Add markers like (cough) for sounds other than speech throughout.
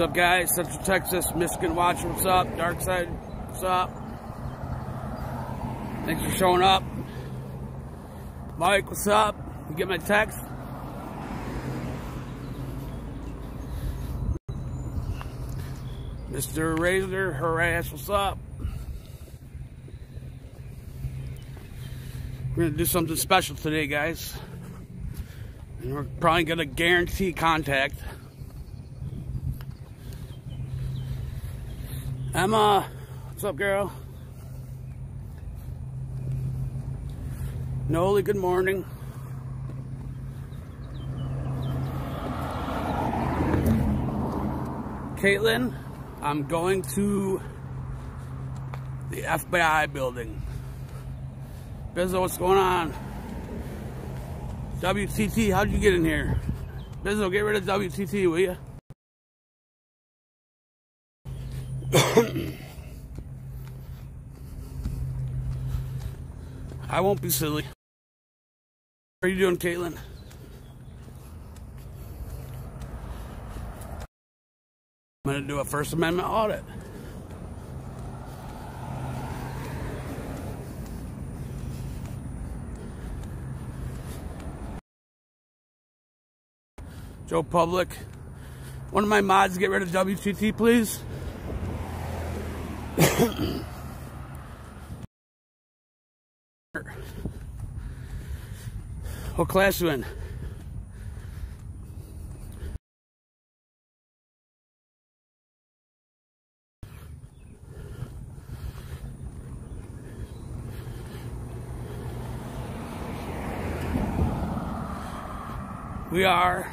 What's up, guys? Central Texas, Michigan Watch. What's up? Dark Side. What's up? Thanks for showing up. Mike, what's up? You get my text? Mr. Razor Harass, what's up? We're gonna do something special today, guys. And we're probably gonna guarantee contact. Emma, uh, what's up, girl? Noli, good morning. Caitlin, I'm going to the FBI building. Bizzo, what's going on? WTT, how'd you get in here? Bizzo, get rid of WTT, will you? I won't be silly. How are you doing, Caitlin? I'm going to do a First Amendment audit. Joe Public. One of my mods get rid of WTT, please. What class you in? We are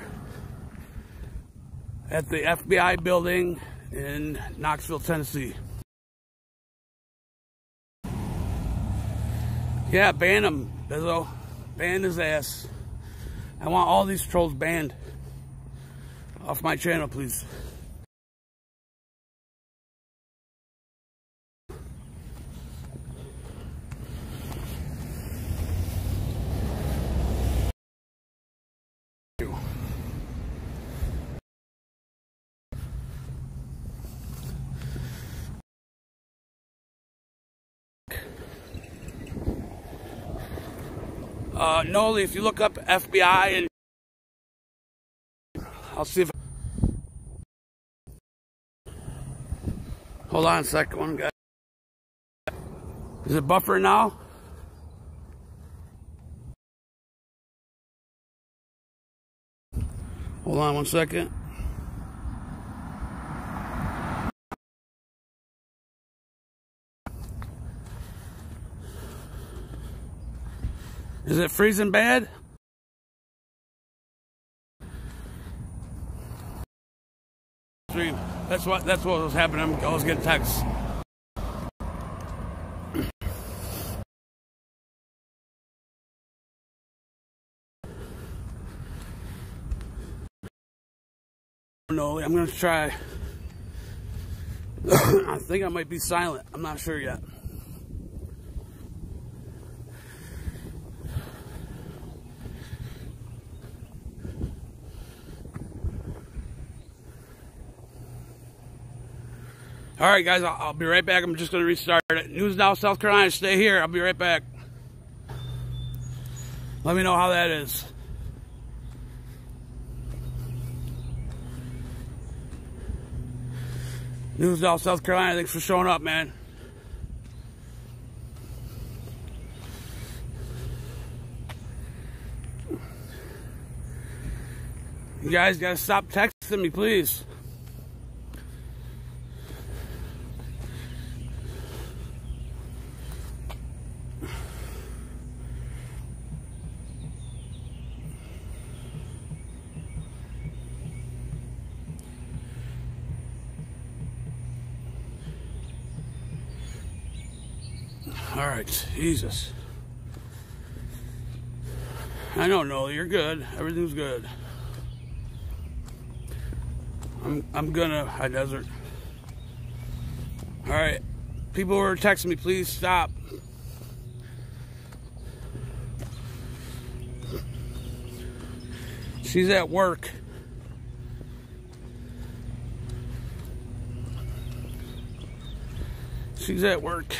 at the FBI building in Knoxville, Tennessee. Yeah, ban him, Bizzo. Ban his ass. I want all these trolls banned off my channel, please. Noli, if you look up FBI and I'll see if. Hold on a second, one guy. Is it buffer now? Hold on one second. Is it freezing bad? That's what that's what was happening. I was getting texts. No, I'm gonna try. (coughs) I think I might be silent. I'm not sure yet. All right, guys, I'll, I'll, be right back. I'm just going to restart it. News Now, South Carolina. Stay here. I'll be right back. Let me know how that is. News Now, South Carolina. Thanks for showing up, man. You guys got to stop texting me, please. All right, Jesus. I don't know, you're good. Everything's good. I'm, I'm gonna, high desert. All right, people who are texting me, please stop. She's at work. She's at work.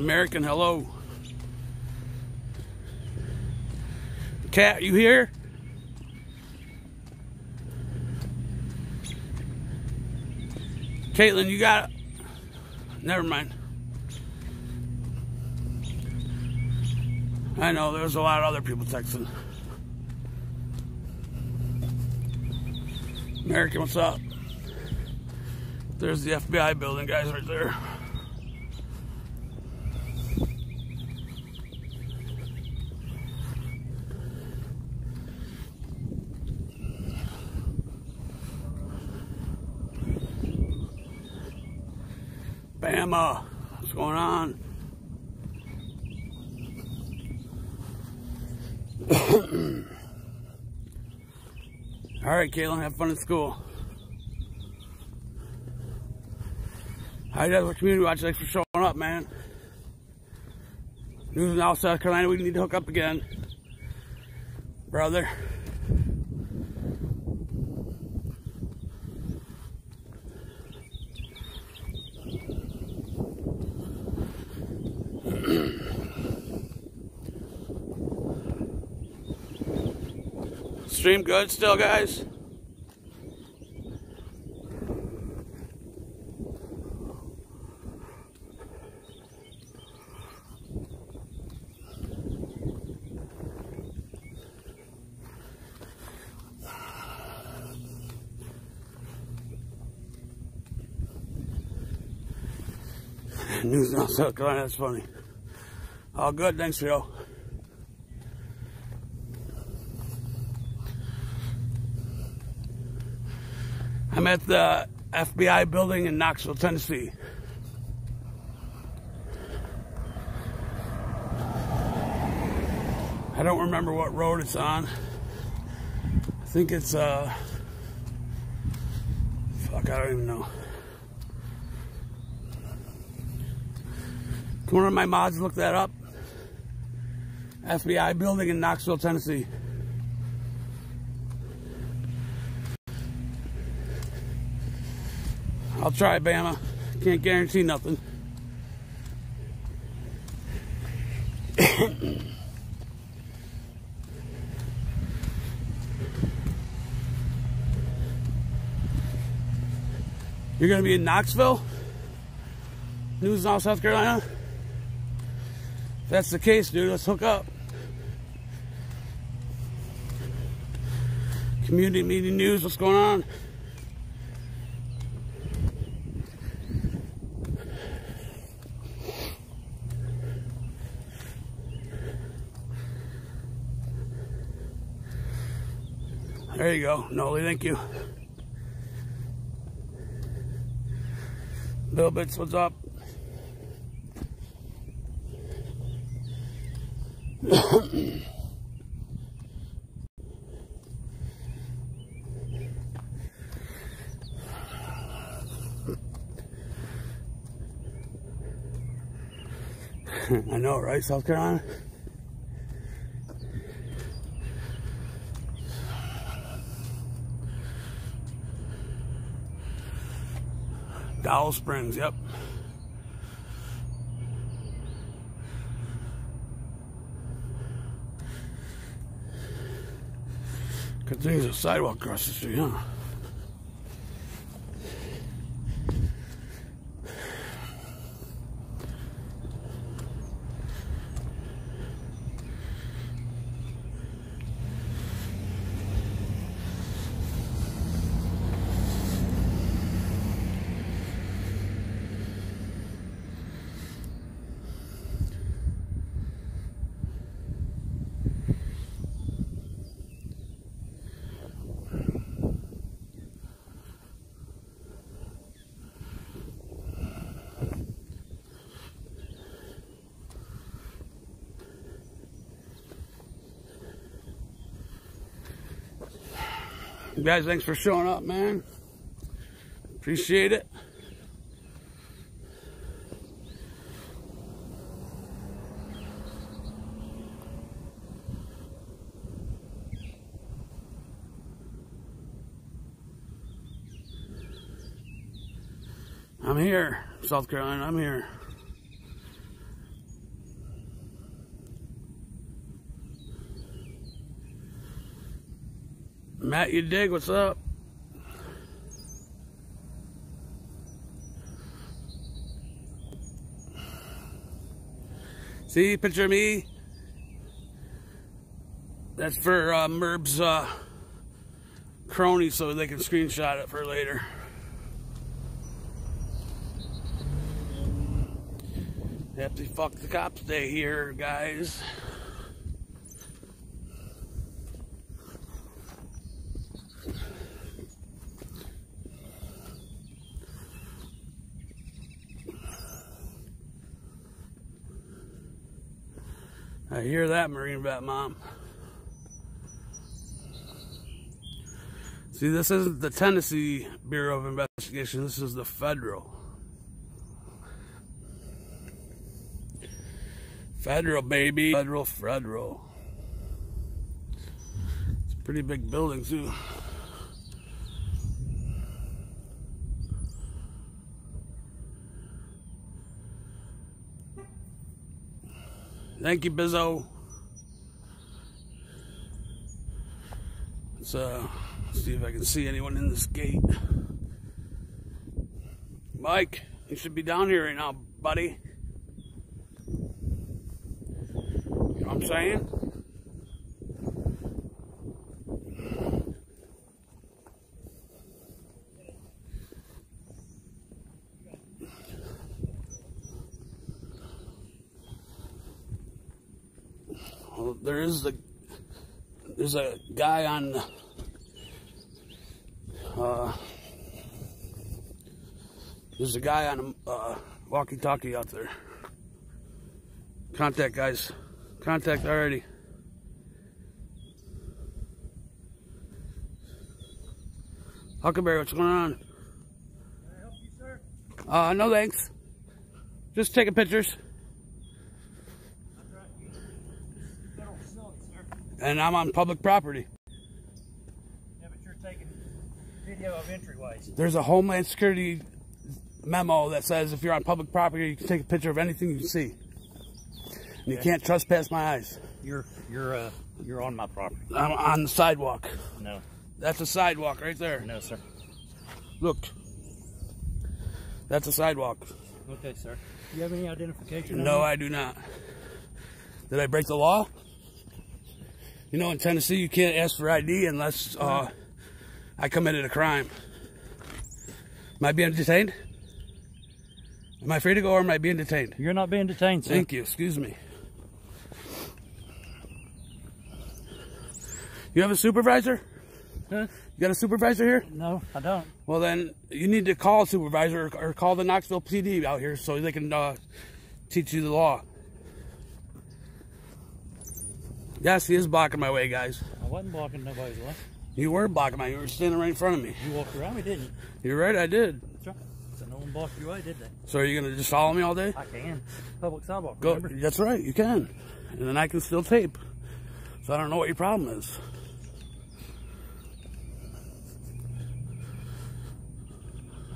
American hello. Cat, you here? Caitlin, you got it. Never mind. I know there's a lot of other people texting. American, what's up? There's the FBI building, guys, right there. Bama, what's going on? (coughs) All right, Caitlin, have fun at school. Hi, Desert Community Watch. Thanks for showing up, man. News in South Carolina. We need to hook up again, brother. Stream good still, guys? (laughs) News in South Carolina, that's funny. All good, thanks, Joe. At the FBI building in Knoxville, Tennessee. I don't remember what road it's on. I think it's, uh, fuck, I don't even know. Can one of my mods look that up? FBI building in Knoxville, Tennessee. I'll try, Bama. Can't guarantee nothing. You're going to be in Knoxville? News in South Carolina? If that's the case, dude, let's hook up. Community meeting news, what's going on? There you go, Noli, thank you. Bill Bits, what's up? (coughs) I know, right, South Carolina? Dowell Springs, yep. Thing there's a sidewalk across the street, huh? Guys, thanks for showing up, man. Appreciate it. I'm here, South Carolina, I'm here. Matt, you dig? What's up? See, picture of me. That's for uh, Merb's uh, crony so they can screenshot it for later. Happy fuck the cops day here, guys. Hear that, Marine Vet Mom. See, this isn't the Tennessee Bureau of Investigation, this is the federal. Federal, baby. Federal, federal. It's a pretty big building, too. Thank you, Bizzo. Let's uh, see if I can see anyone in this gate. Mike, you should be down here right now, buddy. You know what I'm saying? Well, there is the there's a guy on uh, there's a guy on a uh, walkie-talkie out there. Contact guys, contact already. Huckleberry, what's going on? Can I help you, sir? Uh, no thanks. Just taking pictures. I'm right here. Federal facility, sir. And I'm on public property. Yeah, but you're taking video of entryways. There's a Homeland Security memo that says if you're on public property, you can take a picture of anything you see. And you can't trespass my eyes. You're you're uh you're on my property. I'm on the sidewalk. No, That's a sidewalk right there. no, sir. Look. That's a sidewalk. Okay, sir. Do you have any identification? No, I do not. Did I break the law? You know, in Tennessee, you can't ask for ID unless uh, I committed a crime. Am I being detained? Am I free to go or am I being detained? You're not being detained, sir. Thank you. Excuse me. You have a supervisor? Huh? You got a supervisor here? No, I don't. Well, then you need to call a supervisor or, or call the Knoxville PD out here so they can uh, teach you the law. Yes, he is blocking my way, guys. I wasn't blocking nobody's way. You were blocking my. You were standing right in front of me. You walked around me, didn't you? You're right. I did. That's right. So no one blocked your way, did they? So are you gonna just follow me all day? I can. Public sidewalk. Go. Remember? That's right. You can, and then I can still tape. So I don't know what your problem is.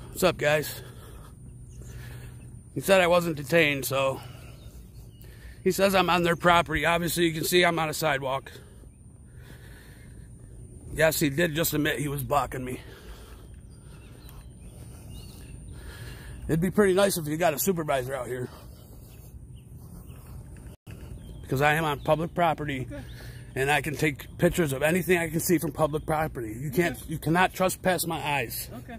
What's up, guys? He said I wasn't detained, so he says I'm on their property. Obviously, you can see I'm on a sidewalk. Yes, he did just admit he was blocking me. It'd be pretty nice if you got a supervisor out here. Because I am on public property and I can take pictures of anything I can see from public property. You can't you cannot trespass my eyes. Okay.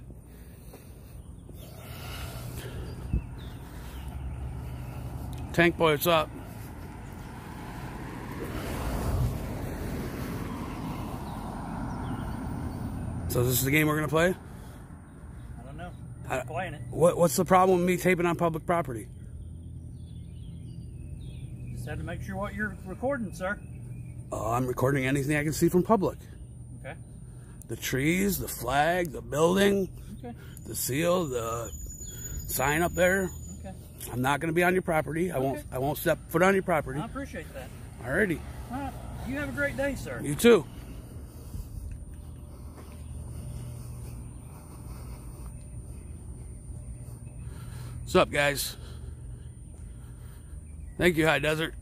Tank boy, what's up? So this is the game we're gonna play? I don't know. I- I'm playing it. What what's the problem with me taping on public property? Just had to make sure what you're recording, sir. Uh, I'm recording anything I can see from public. Okay. The trees, the flag, the building, Okay. the seal, the sign up there. Okay. I'm not going to be on your property. I won't. I won't step foot on your property. I appreciate that. Alrighty. All right. You have a great day, sir. You too. What's up, guys? Thank you, High Desert.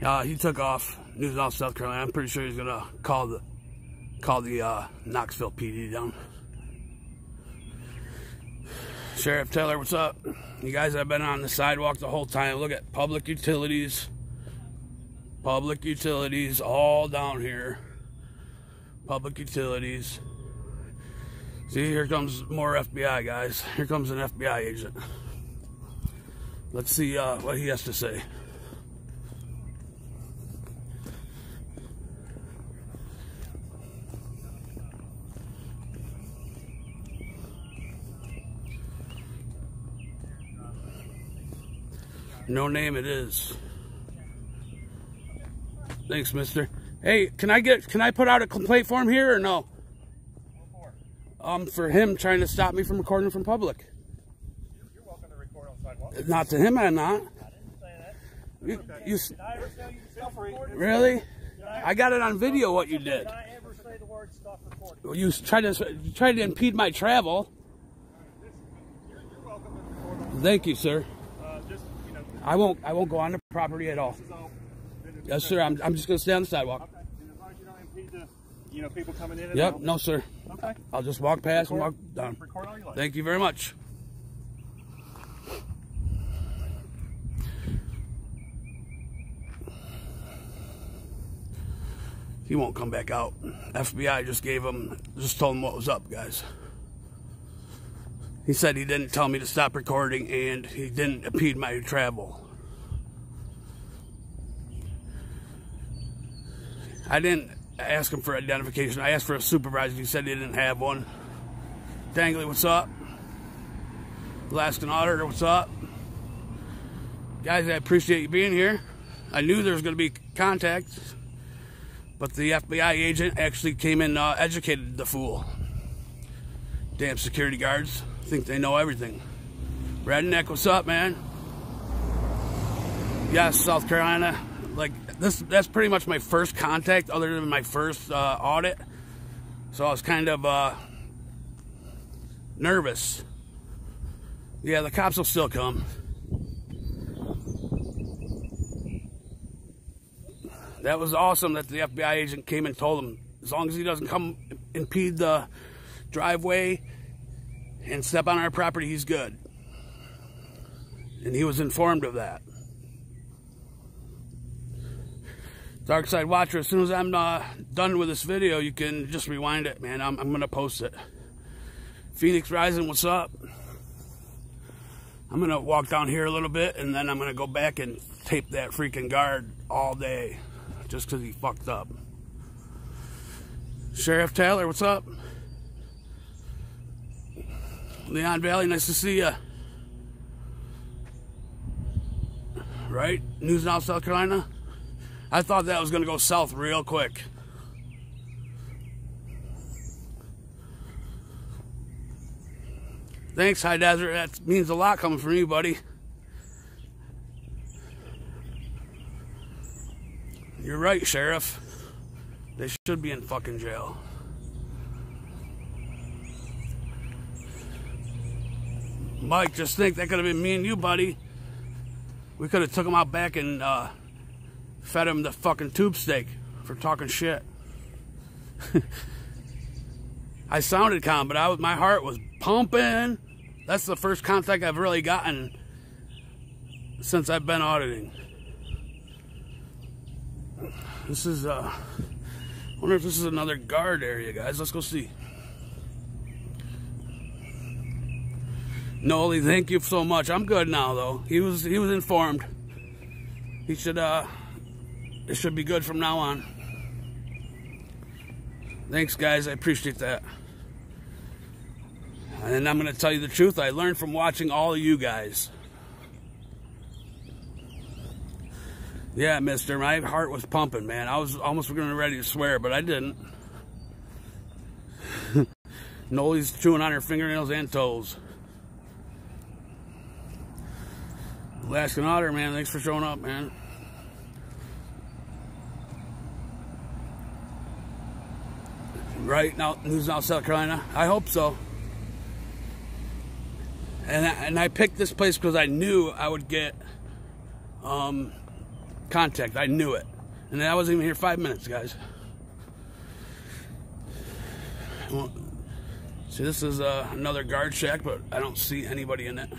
Uh, he took off, News off South Carolina. I'm pretty sure he's gonna call the call the uh, Knoxville PD down. Sheriff Taylor, what's up? You guys have been on the sidewalk the whole time. Look at public utilities, public utilities all down here. Public utilities. See, here comes more FBI guys. Here comes an FBI agent. Let's see uh, what he has to say. No name it is. Thanks, mister. Hey, can I get can I put out a complaint form here or no? Um, for him trying to stop me from recording from public. You're welcome to record on sidewalk. Not to him, I'm not. I didn't say that. I ever tell you to stop recording? really? I got it on video what you did. Did I ever say the word stop recording? You tried to you tried to impede my travel. You're, you're welcome to record on, Thank you, sir. uh, just, you know, I won't I won't go on the property at all. all. Yes, sir. I'm I'm just gonna stay on the sidewalk. Okay, and as long as you don't impede the, you know, people coming in and Yep. out. No, sir. Okay. I'll just walk past and walk Record, down. record all you like. Thank you very much. He won't come back out. FBI just gave him, just told him what was up, guys. He said he didn't tell me to stop recording and he didn't impede my travel. I didn't ask him for identification. I asked for a supervisor. He said he didn't have one. Dangley, what's up? Alaskan Auditor, what's up? Guys, I appreciate you being here. I knew there was going to be contact, but the FBI agent actually came and uh, educated the fool. Damn security guards think they know everything. Redneck, what's up, man? Yes, South Carolina. Like this, that's pretty much my first contact, other than my first uh, audit. So I was kind of uh, nervous. Yeah, the cops will still come. That was awesome that the FBI agent came and told him as long as he doesn't come impede the driveway and step on our property, he's good. And he was informed of that. Dark Side Watcher, as soon as I'm uh, done with this video, you can just rewind it, man. I'm, I'm going to post it. Phoenix Rising, what's up? I'm going to walk down here a little bit, and then I'm going to go back and tape that freaking guard all day just because he fucked up. Sheriff Taylor, what's up? Leon Valley, nice to see you. Right? News Now, South Carolina? I thought that was going to go south real quick. Thanks, High Desert. That means a lot coming from you, buddy. You're right, Sheriff. They should be in fucking jail. Mike, just think that could have been me and you, buddy. We could have took him out back and uh, fed him the fucking tube steak for talking shit. (laughs) I sounded calm, but I was, my heart was pumping. That's the first contact I've really gotten since I've been auditing. This is, uh, I wonder if this is another guard area, guys. Let's go see. Noli, thank you so much. I'm good now, though. He was he was informed. He should uh, it should be good from now on. Thanks, guys. I appreciate that. And I'm gonna tell you the truth. I learned from watching all of you guys. Yeah, Mister, my heart was pumping, man. I was almost gonna ready to swear, but I didn't. (laughs) Noli's chewing on her fingernails and toes. Alaskan Otter, man, thanks for showing up, man. right now, News Now, South Carolina. I hope so. And I, and I picked this place because I knew I would get um, contact. I knew it, and I wasn't even here five minutes, guys. Well, see, this is uh, another guard shack, but I don't see anybody in it.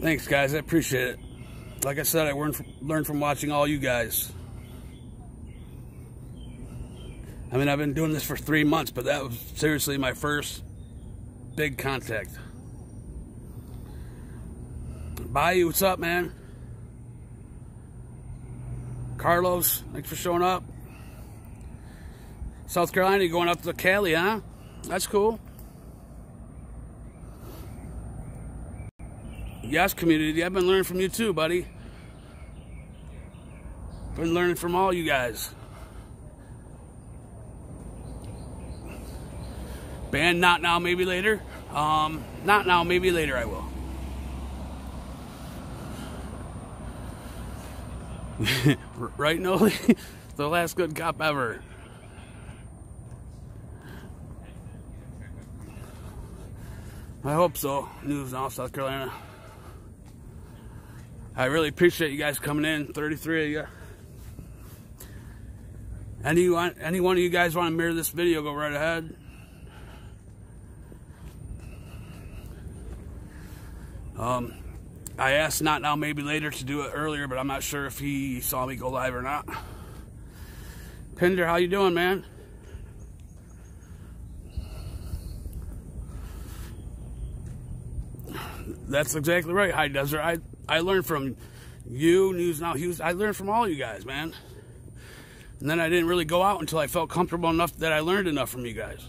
Thanks, guys. I appreciate it. Like I said, I learned from, learned from watching all you guys. I mean, I've been doing this for three months, but that was seriously my first big contact. Bayou, what's up, man? Carlos, thanks for showing up. South Carolina, going up to Cali, huh? That's cool. Yes, community, I've been learning from you too, buddy. Been learning from all you guys. Band not now, maybe later. Um, not now, maybe later I will. (laughs) right, Noli? (laughs) the last good cop ever. I hope so. News now, South Carolina. I really appreciate you guys coming in. 33 of you. Any, any one of you guys want to mirror this video, go right ahead. Um, I asked not now, maybe later to do it earlier, but I'm not sure if he saw me go live or not. Pinder, how you doing, man? That's exactly right, High Desert. I, I learned from you, News Now Hughes. I learned from all you guys, man. And then I didn't really go out until I felt comfortable enough that I learned enough from you guys.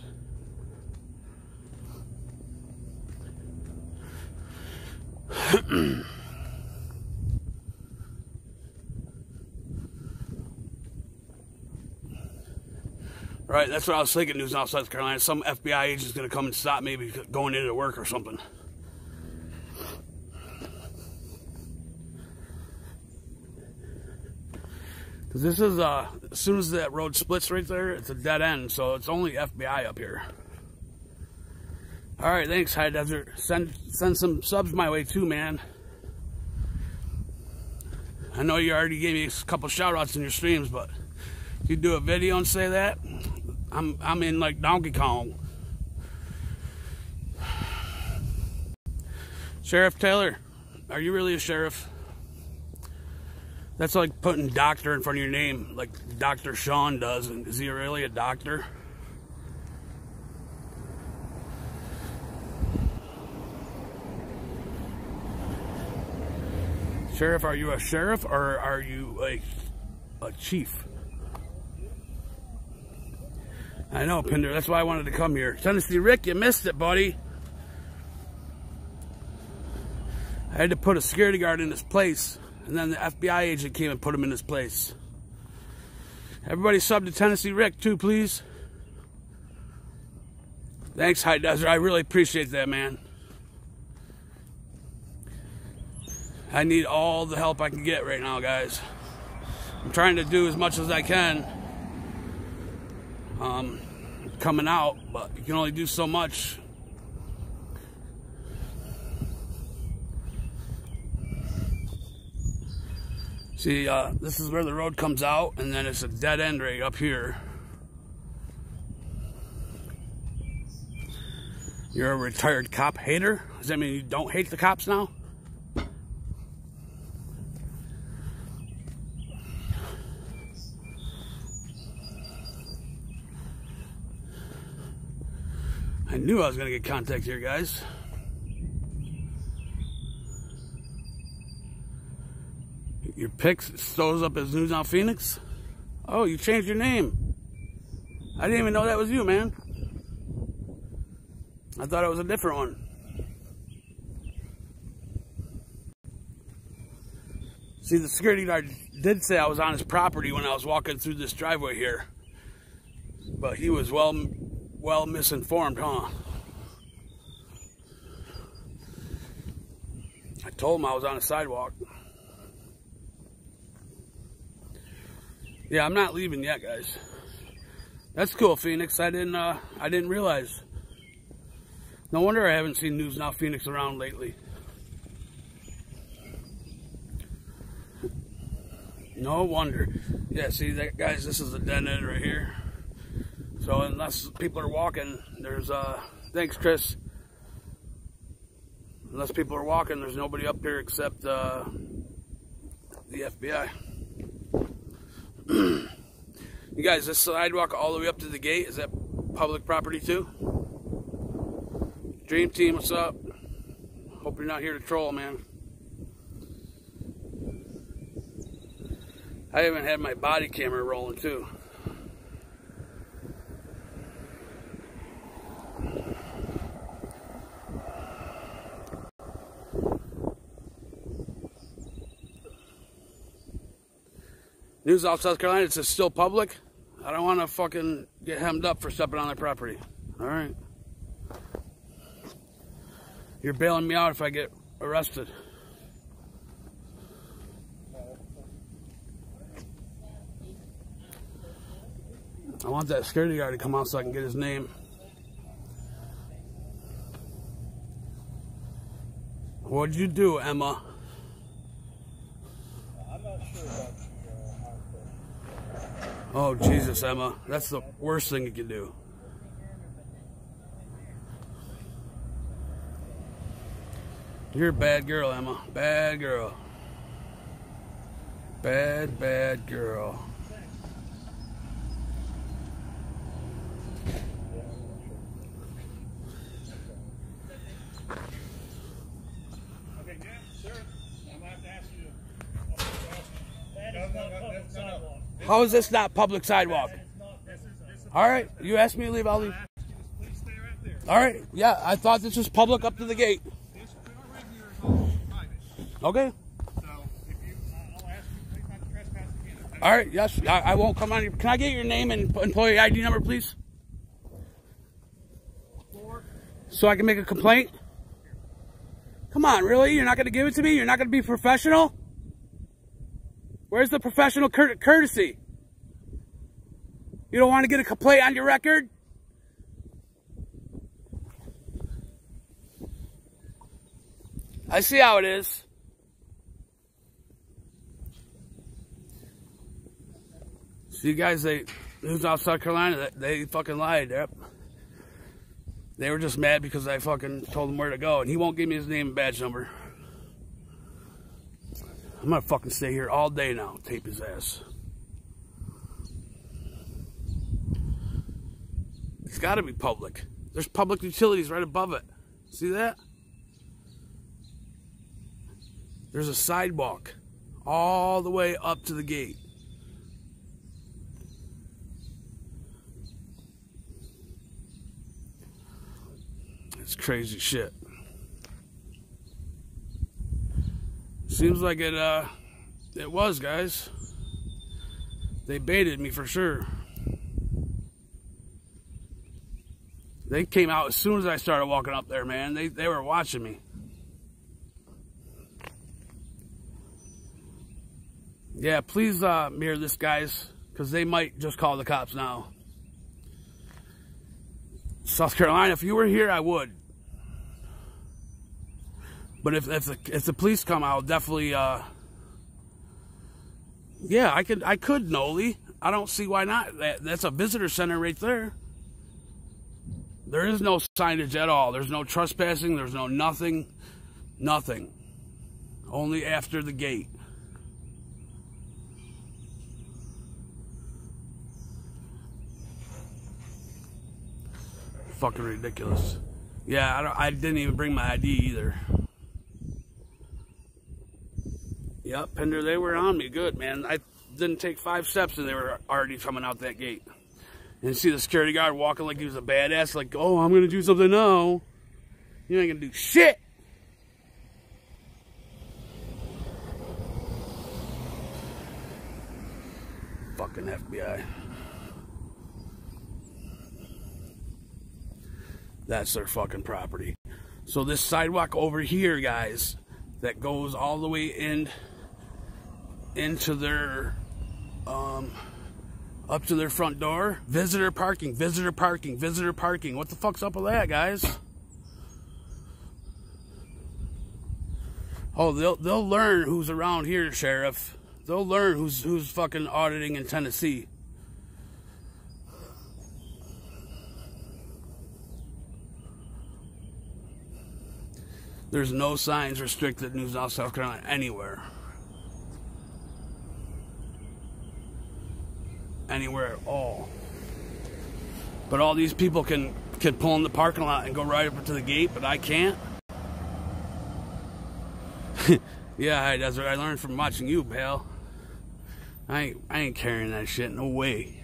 (clears throat) right, that's what I was thinking. News now South Carolina. Some FBI agent is going to come and stop me going into work or something. Because this is, uh, as soon as that road splits right there, it's a dead end. So it's only FBI up here. All right, thanks, High Desert. Send send some subs my way too, man. I know you already gave me a couple shout outs in your streams, but if you do a video and say that, I'm I'm in like Donkey Kong. Sheriff Taylor, are you really a sheriff? That's like putting doctor in front of your name, like Dr. Sean does. And is he really a doctor? Sheriff, are you a sheriff or are you a, a chief? I know, Pinder. That's why I wanted to come here. Tennessee Rick, you missed it, buddy. I had to put a security guard in this place. And then the FBI agent came and put him in his place. Everybody sub to Tennessee Rick, too, please. Thanks, High Desert. I really appreciate that, man. I need all the help I can get right now, guys. I'm trying to do as much as I can um, coming out, but you can only do so much. See, uh, this is where the road comes out, and then it's a dead end right up here. You're a retired cop hater? Does that mean you don't hate the cops now? I knew I was going to get contact here, guys. Your pics shows up as News on Phoenix? Oh, you changed your name. I didn't even know that was you, man. I thought it was a different one. See, the security guard did say I was on his property when I was walking through this driveway here. But he was well well misinformed, huh? I told him I was on a sidewalk. Yeah, I'm not leaving yet, guys. That's cool, Phoenix. I didn't uh I didn't realize. No wonder I haven't seen News Now Phoenix around lately. No wonder. Yeah, see that guys, this is a dead end right here. So unless people are walking, there's uh thanks Chris. Unless people are walking, there's nobody up here except uh the FBI. (clears throat) you guys, this sidewalk all the way up to the gate, is that public property too? Dream Team, what's up? Hope you're not here to troll, man. I haven't had my body camera rolling too. News off South Carolina, it's still public. I don't want to fucking get hemmed up for stepping on their property. All right. You're bailing me out if I get arrested. I want that security guard to come out so I can get his name. What'd you do, Emma? I'm not sure Oh, Jesus, Emma. That's the worst thing you can do. You're a bad girl, Emma. Bad girl. Bad, bad girl. Okay, Jim, sir, I'm gonna have to ask you That No, is no, not no, public no, no. sidewalk. How is this not public sidewalk? All right, you asked me to leave, I'll leave. All right, yeah, I thought this was public up to the gate. Okay. All right, yes, I, won't come on. Can I get your name and employee ID number, please? So I can make a complaint? Come on, really? You're not going to give it to me? You're not going to be professional? Where's the professional cour- courtesy? You don't want to get a complaint on your record? I see how it is. See, guys, they who's out South Carolina, they, fucking lied. Yep. They were just mad because I fucking told them where to go, and he won't give me his name and badge number. I'm gonna fucking stay here all day now, tape his ass. It's gotta be public. There's public utilities right above it. See that? There's a sidewalk all the way up to the gate. It's crazy shit. Seems like it uh it was, guys. They baited me for sure. They came out as soon as I started walking up there, man. They they were watching me. Yeah, please uh mirror this guys cuz they might just call the cops now. South Carolina, if you were here, I would. But if if the if the police come, I'll definitely. Uh, yeah, I could I could Noli. I don't see why not. That that's a visitor center right there. There is no signage at all. There's no trespassing. There's no nothing, nothing. Only after the gate. Fucking ridiculous. Yeah, I, I didn't even bring my ID either. Yep, Pender, they were on me good, man. I didn't take five steps and they were already coming out that gate. And see the security guard walking like he was a badass, like, oh, I'm gonna do something now. You ain't gonna do shit. Fucking FBI. That's their fucking property. So this sidewalk over here, guys, that goes all the way in into their um up to their front door. Visitor parking, visitor parking, visitor parking. What the fuck's up with that, guys? Oh, they'll they'll learn who's around here, sheriff. They'll learn who's who's fucking auditing in Tennessee. There's no signs restricted in New South Carolina anywhere. Anywhere at all. But all these people can can pull in the parking lot and go right up to the gate, but I can't. (laughs) yeah, that's what I learned from watching you, pal. I ain't, I ain't carrying that shit. No way.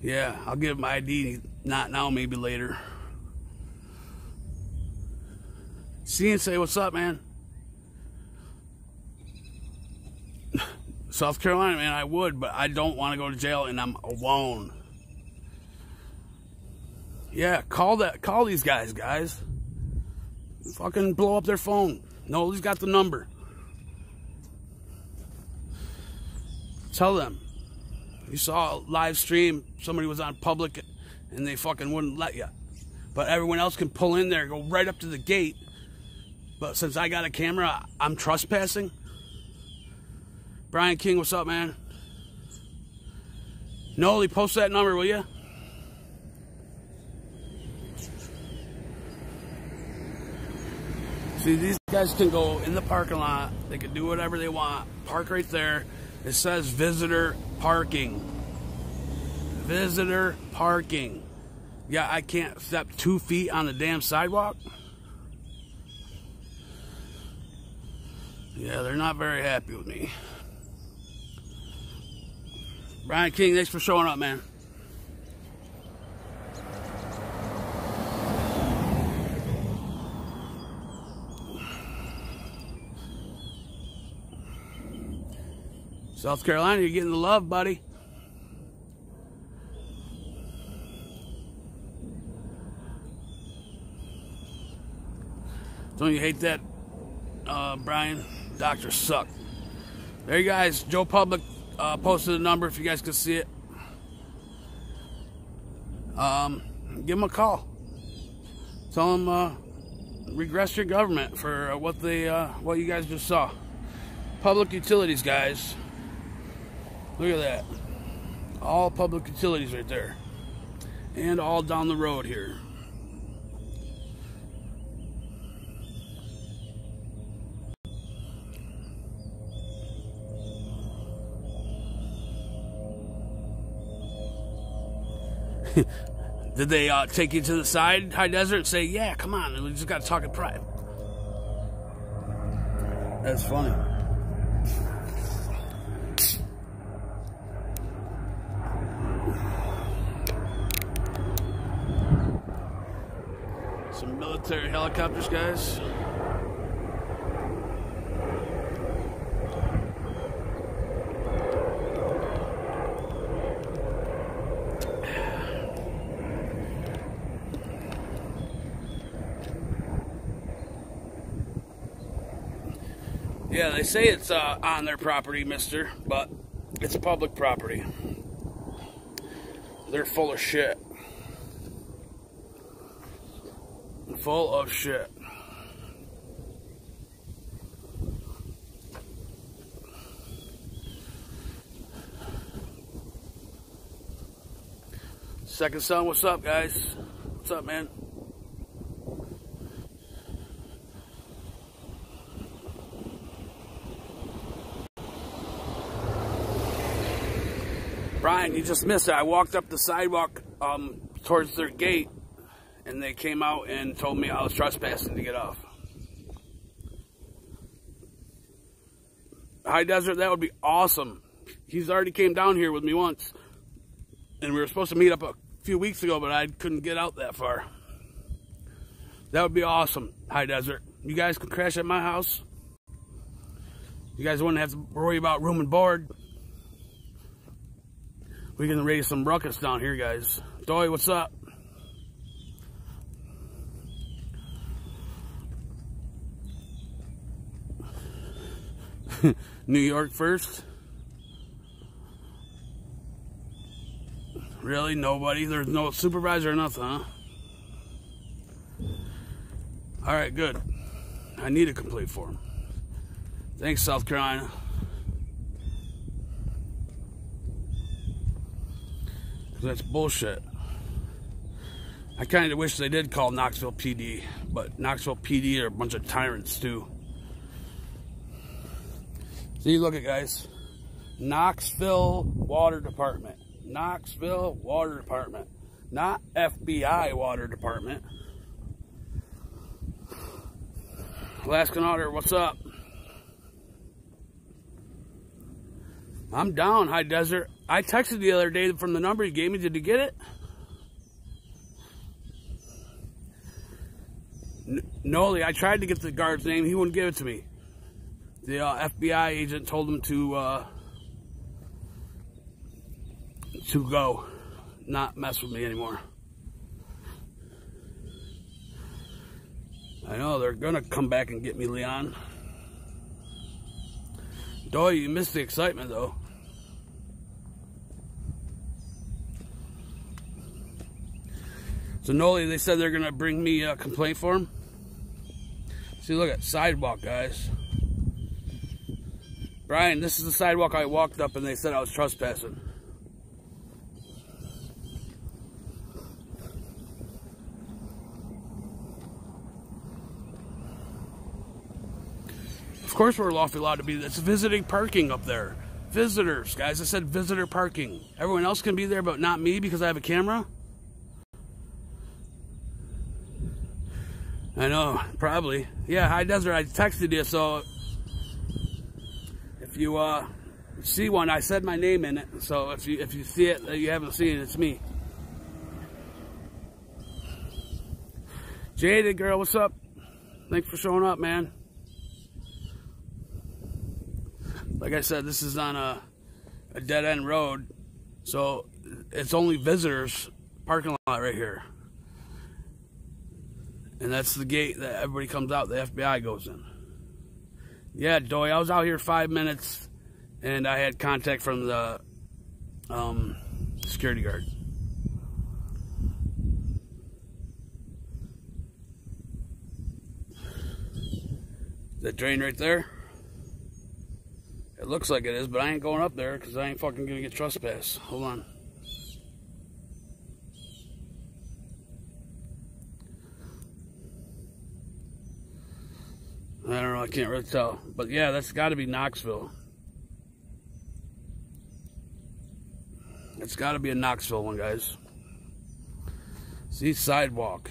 Yeah, I'll give my ID. Not now, maybe later. See and say, what's up, man? South Carolina, man, I would, but I don't want to go to jail and I'm alone. Yeah, call that call these guys, guys. Fucking blow up their phone. Nobody's got the number. Tell them. You saw a live stream, somebody was on public and they fucking wouldn't let you. But everyone else can pull in there, go right up to the gate. But since I got a camera, I'm trespassing. Brian King, what's up, man? Noli, post that number, will you? See, these guys can go in the parking lot. They can do whatever they want. Park right there. It says visitor parking. Visitor parking. Yeah, I can't step two feet on the damn sidewalk. Yeah, they're not very happy with me. Brian King, thanks for showing up, man. South Carolina, you're getting the love, buddy. Don't you hate that, uh, Brian? Doctors suck. There you guys, Joe Public uh, posted a number if you guys can see it. Um, give them a call. Tell them uh, regress your government for uh, what they uh, what you guys just saw. Public utilities, guys. Look at that. All public utilities right there. And all down the road here. (laughs) Did they uh, take you to the side, High Desert, and say, yeah, come on, we just got to talk in private? That's funny. Some military helicopters, guys. Yeah, they say it's uh, on their property, mister, but it's public property. They're full of shit. Full of shit. Second son, what's up, guys? What's up, man? Brian, you just missed it. I walked up the sidewalk um, towards their gate, and they came out and told me I was trespassing to get off. High Desert, that would be awesome. He's already came down here with me once, and we were supposed to meet up a few weeks ago, but I couldn't get out that far. That would be awesome, High Desert. You guys could crash at my house. You guys wouldn't have to worry about room and board. We can raise some ruckus down here, guys. Doy, what's up? (laughs) New York first. Really? Nobody? There's no supervisor or nothing, huh? Alright, good. I need a complete form. Thanks, South Carolina. That's bullshit. I kind of wish they did call Knoxville PD, but Knoxville PD are a bunch of tyrants too. See, look at guys. Knoxville Water Department. Knoxville Water Department. Not FBI Water Department. Alaskan Otter, what's up? I'm down, High Desert. I texted the other day from the number you gave me. Did you get it? Noli, I tried to get the guard's name. He wouldn't give it to me. The uh, FBI agent told him to uh, to go, not mess with me anymore. I know they're gonna come back and get me, Leon. Doy, you missed the excitement though. So Noli, they said they're gonna bring me a complaint form. See, look at sidewalk, guys. Brian, this is the sidewalk I walked up and they said I was trespassing. Of course we're allowed to be. There. It's visiting parking up there. Visitors, guys. I said visitor parking. Everyone else can be there, but not me because I have a camera. I know, probably. Yeah, High Desert, I texted you, so if you uh, see one, I said my name in it. So if you if you see it you haven't seen it, it's me. Jaded girl, what's up? Thanks for showing up, man. Like I said, this is on a, a dead end road, so it's only visitors parking lot right here. And that's the gate that everybody comes out, the FBI goes in. Yeah, Doy, I was out here five minutes and I had contact from the um, security guard. That drain right there? It looks like it is, but I ain't going up there because I ain't fucking gonna get trespass. Hold on. I don't know. I can't really tell. But yeah, that's got to be Knoxville. It's got to be a Knoxville one, guys. See, sidewalk.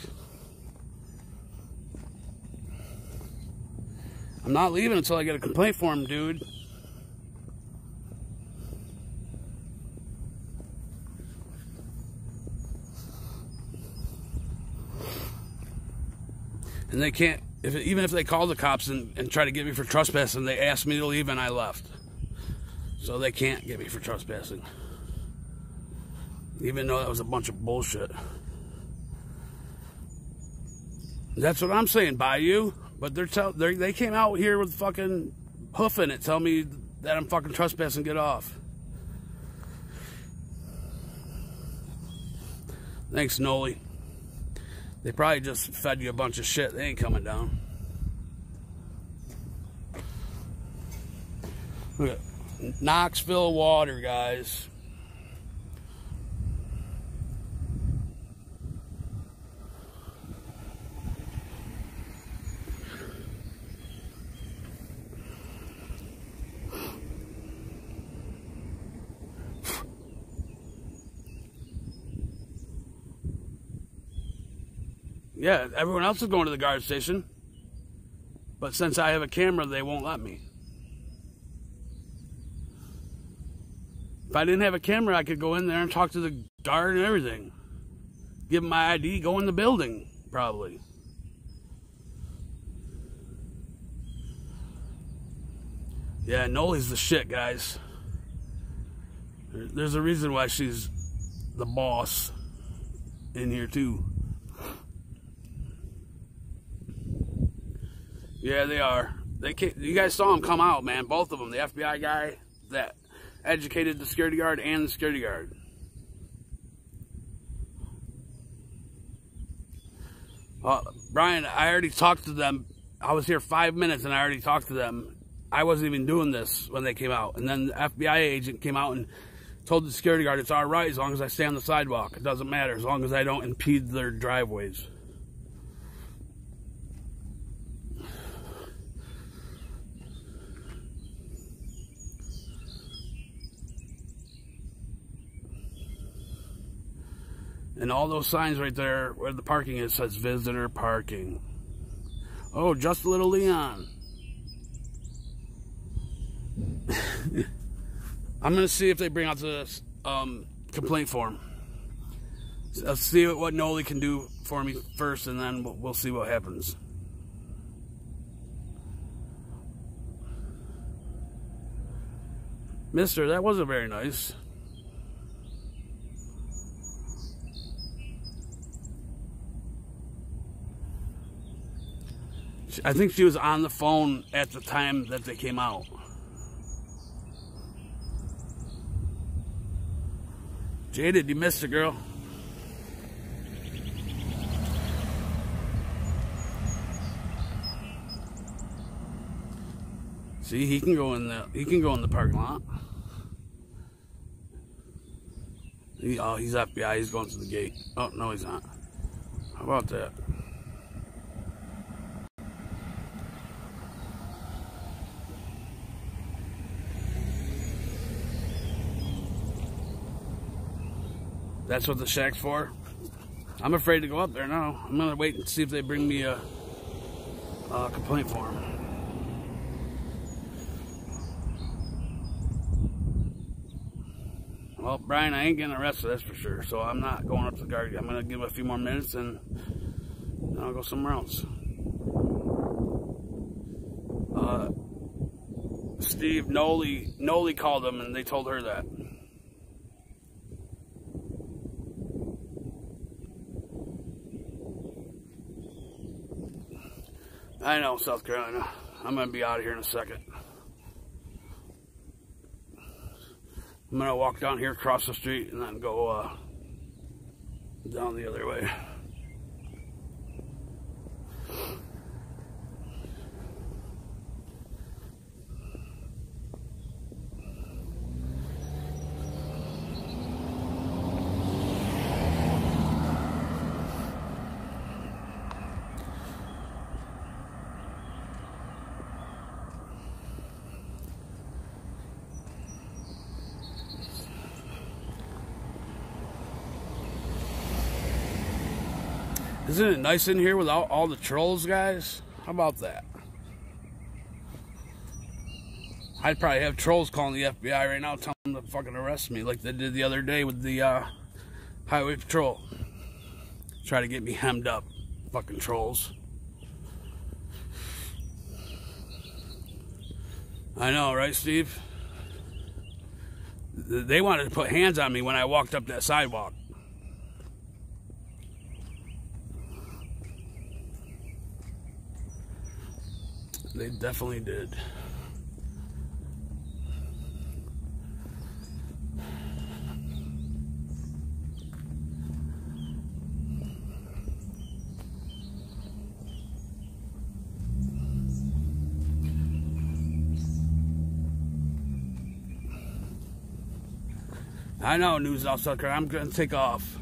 I'm not leaving until I get a complaint form, dude. And they can't if even if they called the cops and, and try to get me for trespassing, they asked me to leave and I left. So they can't get me for trespassing. Even though that was a bunch of bullshit. That's what I'm saying, Bayou. But they're tell they they came out here with fucking hoofing it, tell me that I'm fucking trespassing, get off. Thanks, Noli. They probably just fed you a bunch of shit. They ain't coming down. Look at Knoxville water, guys. Yeah, everyone else is going to the guard station. But since I have a camera, they won't let me. If I didn't have a camera, I could go in there and talk to the guard and everything. Give them my ID, go in the building, probably. Yeah, Noli's the shit, guys. There's a reason why she's the boss in here, too. Yeah, they are. They came, you guys saw them come out, man. Both of them. The FBI guy that educated the security guard and the security guard. Uh, Brian, I already talked to them. I was here five minutes and I already talked to them. I wasn't even doing this when they came out. And then the FBI agent came out and told the security guard it's all right as long as I stay on the sidewalk. It doesn't matter as long as I don't impede their driveways. And all those signs right there where the parking is says visitor parking. Oh, just a little Leon. (laughs) I'm gonna see if they bring out the um, complaint form. Let's see what, Noli can do for me first, and then we'll, we'll see what happens. Mister, that wasn't very nice. I think she was on the phone at the time that they came out. Jaded, you missed it, girl. See, he can go in the he can go in the parking lot. He, oh, he's FBI. He's going to the gate. Oh no, he's not. How about that? That's what the shack's for. I'm afraid to go up there now. I'm gonna wait and see if they bring me a, a complaint form. Well, Brian, I ain't getting arrested, that's for sure. So I'm not going up to the guard. I'm gonna give a few more minutes and I'll go somewhere else. Uh, Steve Noli Noli called them and they told her that. I know, South Carolina. I'm going to be out of here in a second. I'm going to walk down here across the street and then go uh, down the other way. Isn't it nice in here without all the trolls, guys? How about that? I'd probably have trolls calling the FBI right now telling them to fucking arrest me like they did the other day with the uh, highway patrol. Try to get me hemmed up. Fucking trolls. I know, right, Steve? They wanted to put hands on me when I walked up that sidewalk. They definitely did. I know, News South Carolina. I'm to take off.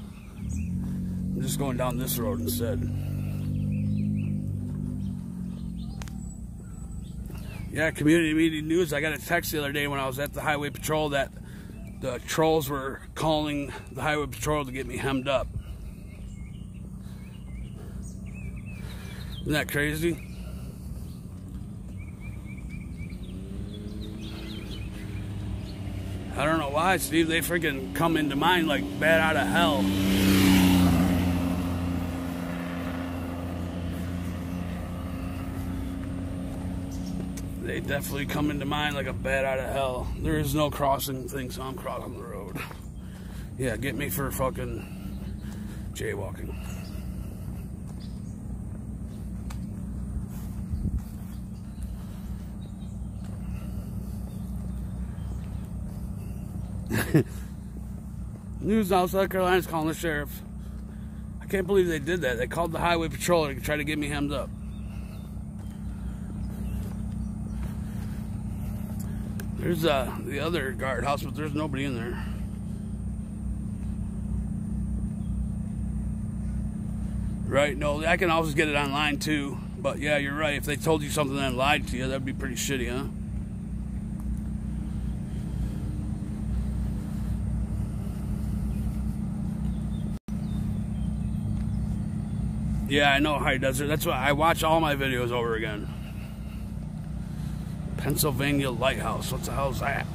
I'm just going down this road instead. Yeah, community media news. I got a text the other day when I was at the highway patrol that the trolls were calling the highway patrol to get me hemmed up. Isn't that crazy? I don't know why, Steve. They freaking come into mind like bad out of hell. definitely coming to mind like a bat out of hell. There is no crossing thing, so I'm crossing the road. Yeah, get me for fucking jaywalking. (laughs) News now, South Carolina's calling the sheriff. I can't believe they did that. They called the highway patrol to try to get me hemmed up. There's uh, the other guardhouse, but there's nobody in there. Right, no, I can always get it online too. But yeah, you're right. If they told you something and lied to you, that'd be pretty shitty, huh? Yeah, I know High Desert. That's why I watch all my videos over again. Pennsylvania Lighthouse. What the hell's that?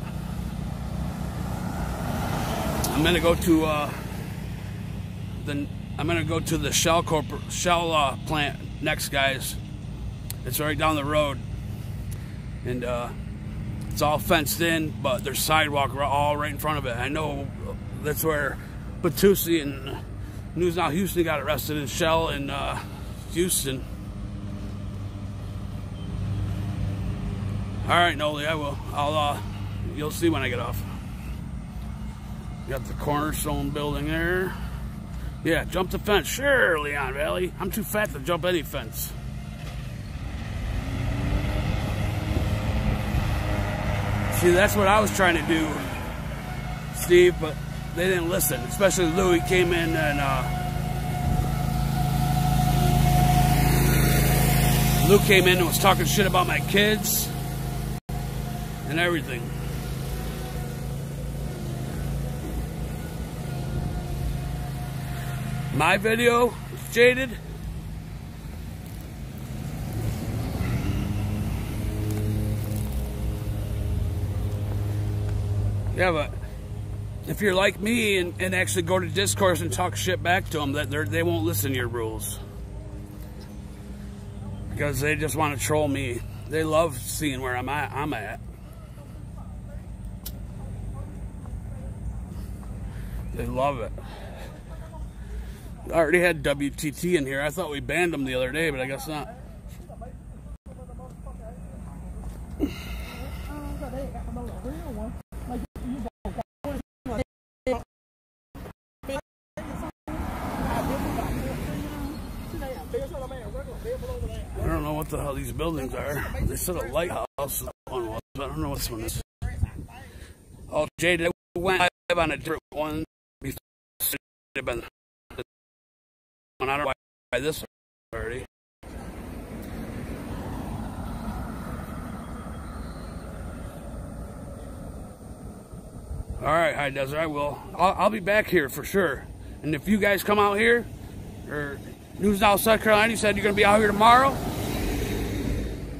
I'm gonna go to uh, the. I'm gonna go to the Shell Corp Shell uh, plant next, guys. It's right down the road, and uh, it's all fenced in, but there's sidewalk all right in front of it. I know that's where Batusi and News Now Houston got arrested in Shell in uh, Houston. All right, Noli, I will. I'll. Uh, you'll see when I get off. Got the Cornerstone building there. Yeah, jump the fence. Sure, Leon Valley. I'm too fat to jump any fence. See, that's what I was trying to do, Steve, but they didn't listen. Especially Louie came in and uh, came in and was talking shit about my kids and everything. My video is jaded. Yeah, but if you're like me and, and actually go to Discord and talk shit back to them, that they won't listen to your rules because they just want to troll me. They love seeing where I'm at. I'm at. They love it. I already had WTT in here. I thought we banned them the other day, but I guess not. I don't know what the hell these buildings are. They said a lighthouse one was, I don't know what this one is. Oh, Jade, I went live on a different one before. I don't know why this already. All right, High Desert, I will. I'll, I'll be back here for sure. And if you guys come out here, or News Now South Carolina, you said you're going to be out here tomorrow,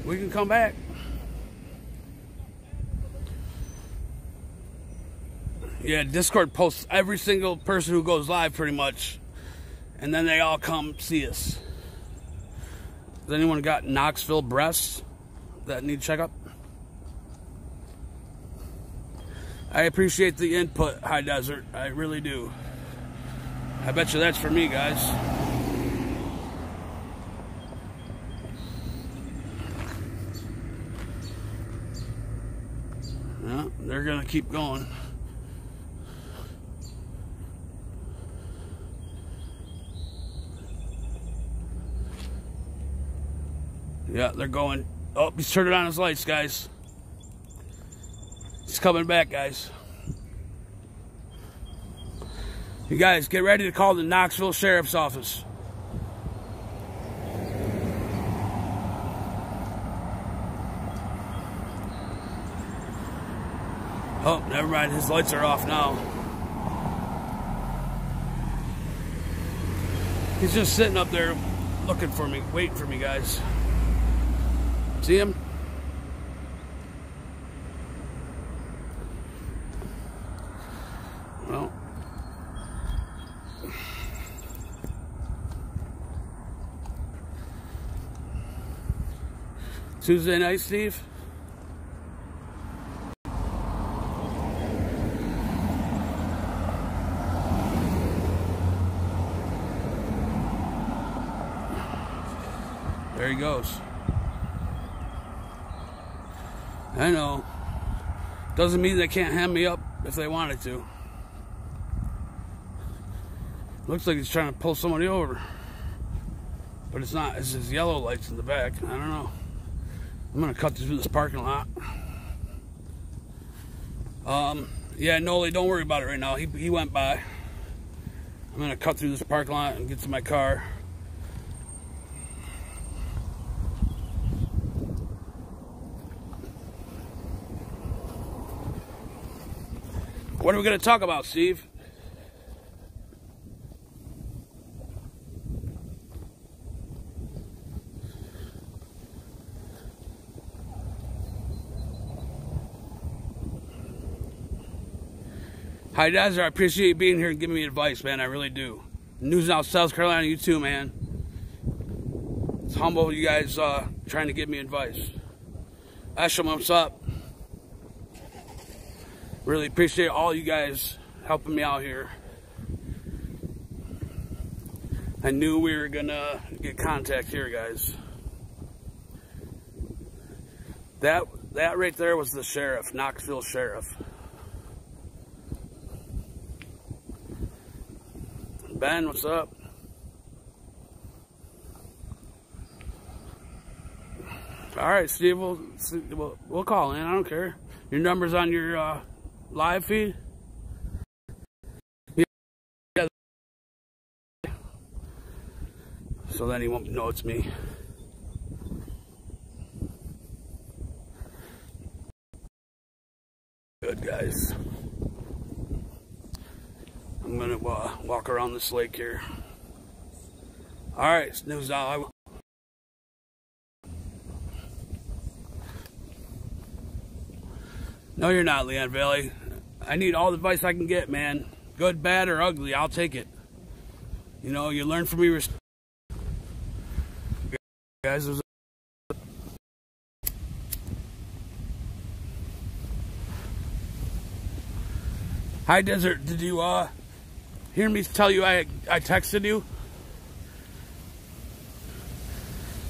we can come back. Yeah, Discord posts every single person who goes live pretty much. And then they all come see us. Has anyone got Knoxville breasts that need checkup? I appreciate the input, High Desert. I really do. I bet you that's for me, guys. Yeah, they're going to keep going. Yeah, they're going. Oh, he's turning on his lights, guys. He's coming back, guys. You guys, get ready to call the Knoxville Sheriff's Office. Oh, never mind. His lights are off now. He's just sitting up there looking for me, waiting for me, guys. See him? Well. Tuesday night, Steve? There he goes. I know. Doesn't mean they can't hand me up if they wanted to. Looks like he's trying to pull somebody over. But it's not. It's just yellow lights in the back. I don't know. I'm gonna cut through this parking lot. Um, yeah, Noli, don't worry about it right now. He, he went by. I'm gonna cut through this parking lot and get to my car. What are we gonna talk about, Steve? Hi, Desert. I appreciate you being here and giving me advice, man. I really do. News Now South Carolina, you too, man. It's humble you guys uh, trying to give me advice. Asham, what's up? Really appreciate all you guys helping me out here. I knew we were gonna get contact here, guys. That that right there was the sheriff, Knoxville sheriff. Ben, what's up? All right, Steve, we'll, we'll, call in. I don't care. Your number's on your uh, live feed. So then he won't know it's me. Good, guys. I'm gonna uh, walk around this lake here. All right, snooze out. No, you're not, Leon Valley. I need all the advice I can get, man. Good, bad, or ugly, I'll take it. You know, you learn from me. Guys, Hi, Desert. Did you uh hear me tell you I I texted you?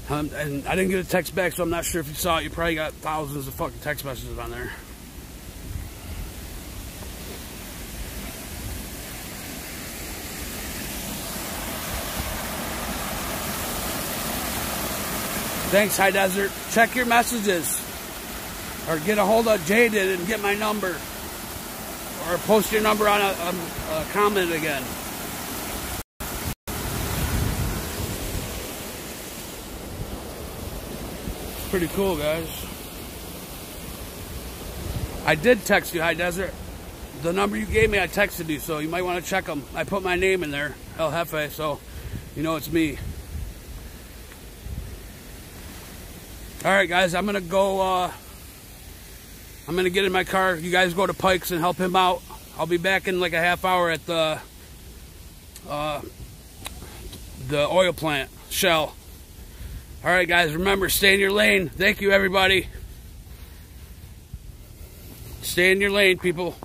Um, and I didn't get a text back, so I'm not sure if you saw it. You probably got thousands of fucking text messages on there. Thanks, High Desert. Check your messages. Or get a hold of Jaded and get my number. Or post your number on a, a, a comment again. Pretty cool, guys. I did text you, High Desert. The number you gave me, I texted you, so you might want to check them. I put my name in there, El Jefe, so you know it's me. All right, guys, I'm gonna go. Uh, I'm gonna get in my car. You guys go to Pikes and help him out. I'll be back in like a half hour at the uh, the oil plant, Shell. All right, guys, remember, stay in your lane. Thank you, everybody. Stay in your lane, people.